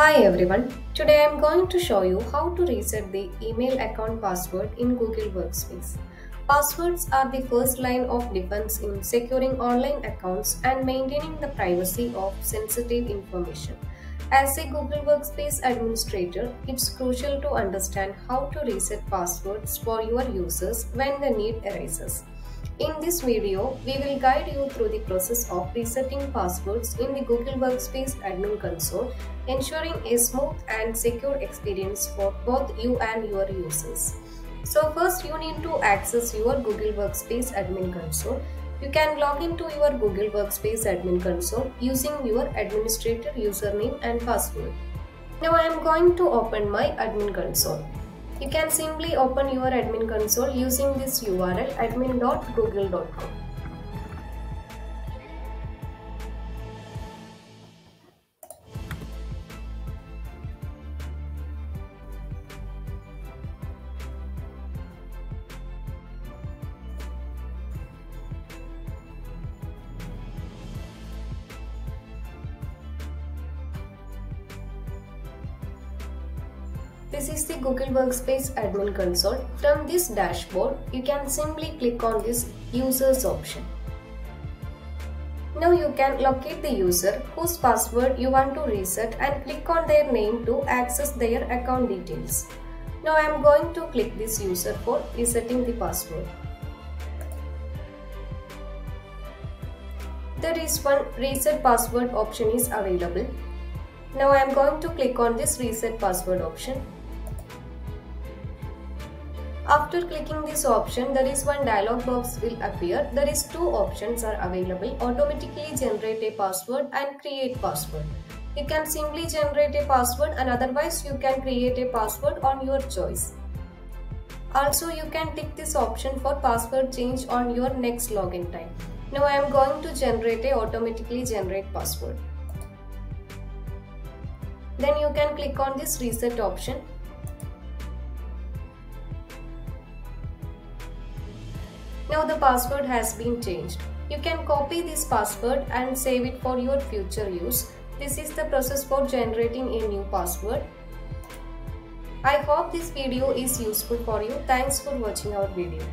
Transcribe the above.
Hi everyone, today I am going to show you how to reset the email account password in Google Workspace. Passwords are the first line of defense in securing online accounts and maintaining the privacy of sensitive information. As a Google Workspace administrator, it's crucial to understand how to reset passwords for your users when the need arises. In this video, we will guide you through the process of resetting passwords in the Google Workspace admin console, ensuring a smooth and secure experience for both you and your users. So first you need to access your Google Workspace admin console. You can log into your Google Workspace admin console using your administrator username and password. Now I am going to open my admin console. You can simply open your admin console using this URL admin.google.com. This is the Google Workspace admin console. From this dashboard, you can simply click on this users option. Now you can locate the user whose password you want to reset and click on their name to access their account details. Now I am going to click this user for resetting the password. There is one reset password option is available. Now I am going to click on this reset password option. After clicking this option, there is one dialog box will appear. There is two options are available. Automatically generate a password and create password. You can simply generate a password and otherwise you can create a password on your choice. Also, you can tick this option for password change on your next login time. Now I am going to generate a automatically generate password. Then you can click on this reset option Now the password has been changed. You can copy this password and save it for your future use. This is the process for generating a new password. I hope this video is useful for you. Thanks for watching our video.